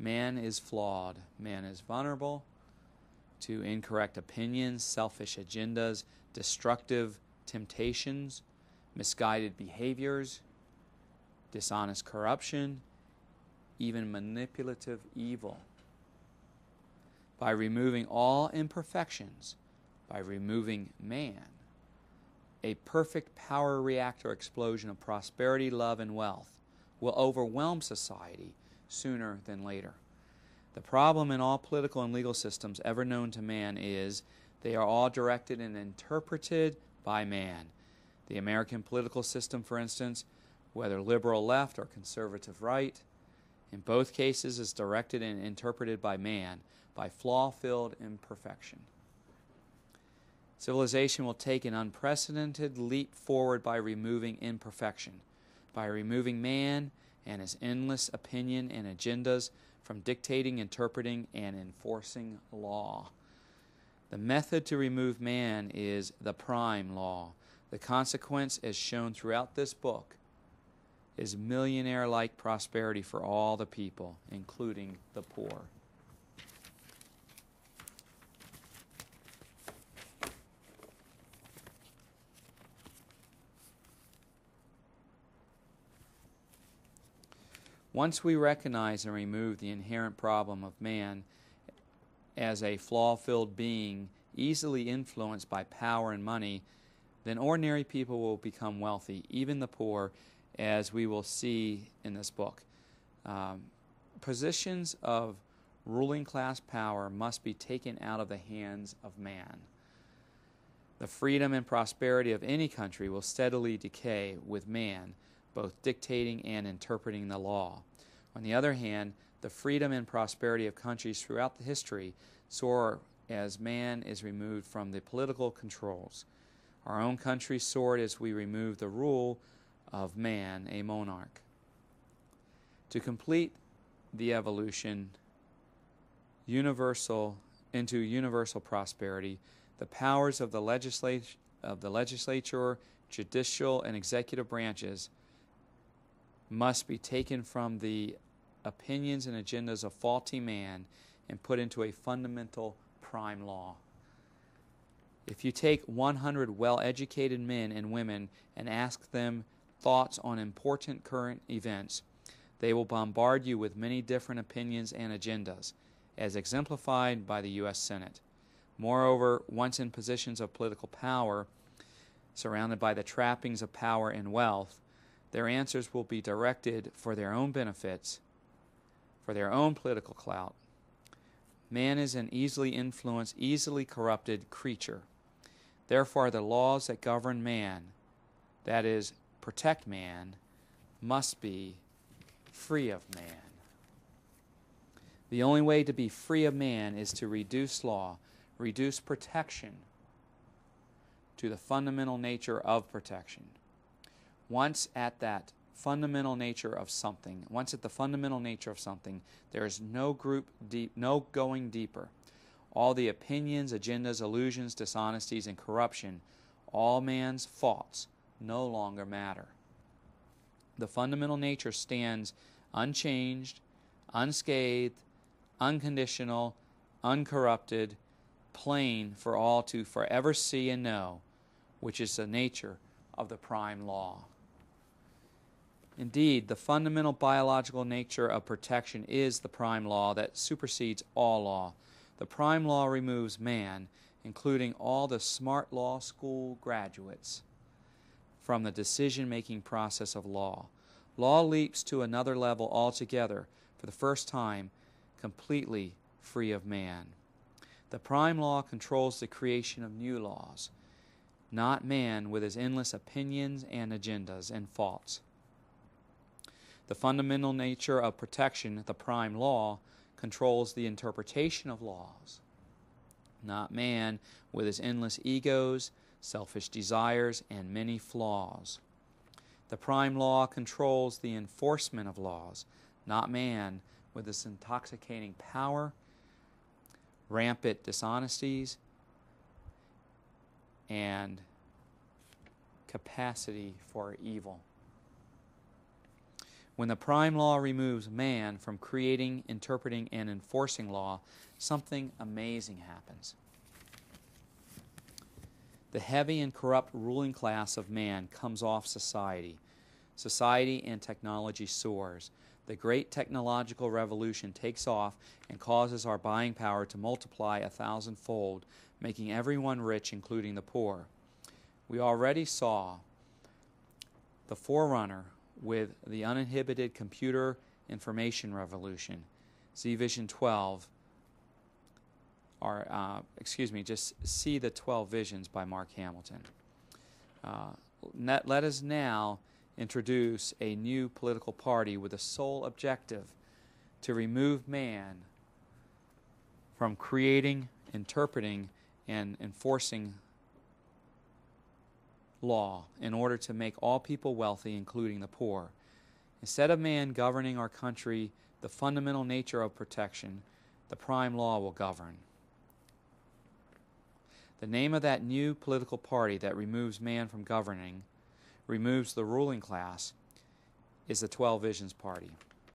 Man is flawed. Man is vulnerable to incorrect opinions, selfish agendas, destructive temptations, misguided behaviors, dishonest corruption, even manipulative evil. By removing all imperfections, by removing man, a perfect power reactor explosion of prosperity, love, and wealth will overwhelm society sooner than later. The problem in all political and legal systems ever known to man is they are all directed and interpreted by man. The American political system, for instance, whether liberal left or conservative right, in both cases is directed and interpreted by man, by flaw filled imperfection. Civilization will take an unprecedented leap forward by removing imperfection, by removing man and his endless opinion and agendas from dictating, interpreting, and enforcing law. The method to remove man is the prime law. The consequence, as shown throughout this book, is millionaire like prosperity for all the people, including the poor. Once we recognize and remove the inherent problem of man as a flaw filled being, easily influenced by power and money, then ordinary people will become wealthy, even the poor, as we will see in this book. Um, positions of ruling class power must be taken out of the hands of man. The freedom and prosperity of any country will steadily decay with man both dictating and interpreting the law. On the other hand, the freedom and prosperity of countries throughout the history soar as man is removed from the political controls. Our own country soared as we removed the rule of man, a monarch. To complete the evolution universal into universal prosperity, the powers of the, legislature, of the legislature, judicial, and executive branches must be taken from the opinions and agendas of faulty man and put into a fundamental prime law. If you take 100 well educated men and women and ask them thoughts on important current events, they will bombard you with many different opinions and agendas, as exemplified by the U.S. Senate. Moreover, once in positions of political power, surrounded by the trappings of power and wealth, their answers will be directed for their own benefits, for their own political clout. Man is an easily influenced, easily corrupted creature. Therefore, the laws that govern man, that is, protect man, must be free of man. The only way to be free of man is to reduce law, reduce protection to the fundamental nature of protection once at that fundamental nature of something, once at the fundamental nature of something, there is no group deep, no going deeper. All the opinions, agendas, illusions, dishonesties, and corruption, all man's faults, no longer matter. The fundamental nature stands unchanged, unscathed, unconditional, uncorrupted, plain for all to forever see and know, which is the nature of the prime law. Indeed, the fundamental biological nature of protection is the prime law that supersedes all law. The prime law removes man, including all the smart law school graduates, from the decision making process of law. Law leaps to another level altogether, for the first time, completely free of man. The prime law controls the creation of new laws, not man with his endless opinions and agendas and faults. The fundamental nature of protection, the prime law, controls the interpretation of laws, not man with his endless egos, selfish desires, and many flaws. The prime law controls the enforcement of laws, not man with his intoxicating power, rampant dishonesties, and capacity for evil. When the prime law removes man from creating, interpreting, and enforcing law, something amazing happens. The heavy and corrupt ruling class of man comes off society. Society and technology soars. The great technological revolution takes off and causes our buying power to multiply a thousandfold, making everyone rich, including the poor. We already saw the forerunner with the uninhibited computer information revolution, See Vision 12, or uh, excuse me, just see the 12 Visions by Mark Hamilton. Uh, let, let us now introduce a new political party with a sole objective to remove man from creating, interpreting, and enforcing law in order to make all people wealthy, including the poor. Instead of man governing our country, the fundamental nature of protection, the prime law will govern. The name of that new political party that removes man from governing, removes the ruling class, is the 12 Visions Party.